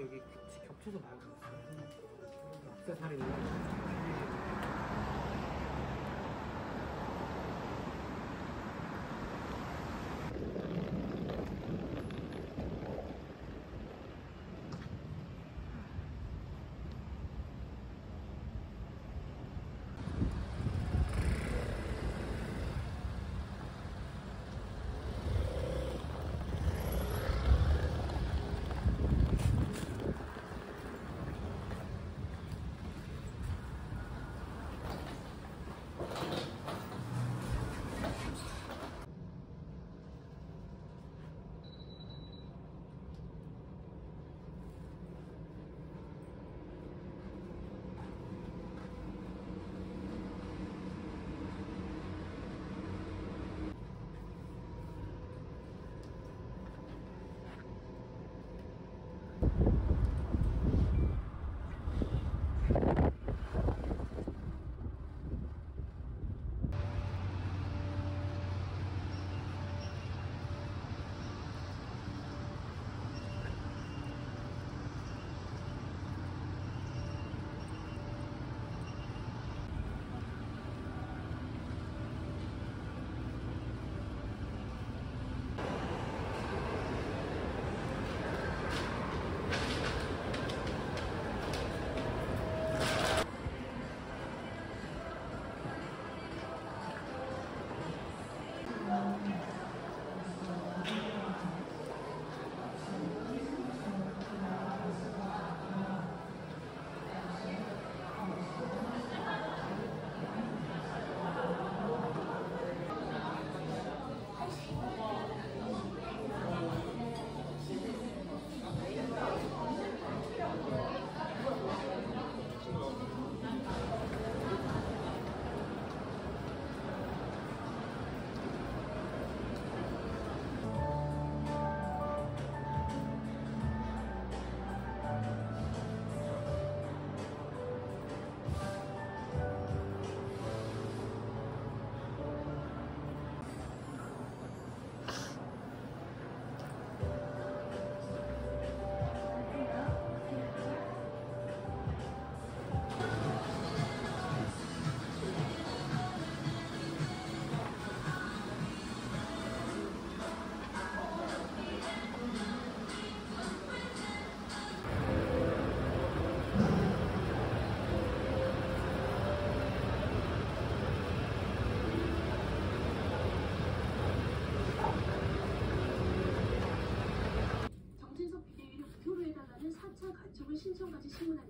여기 겹쳐서 말고 음, 음, 음. 있어요. 앞사살이 충분하게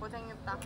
고생했다.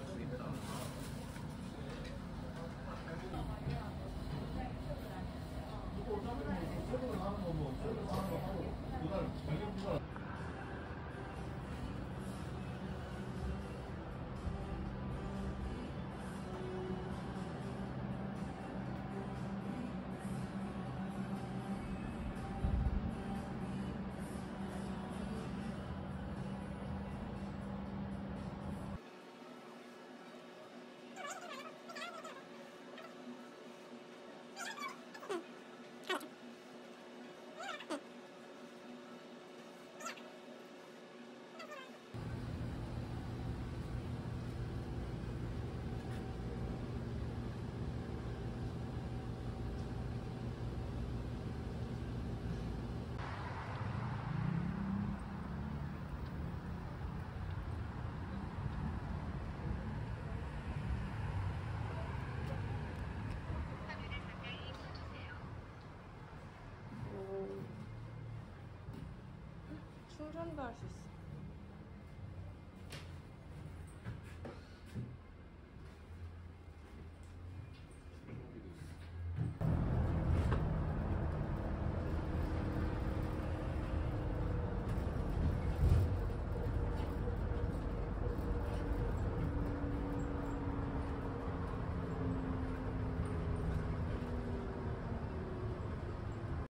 충전도 할 수 있어.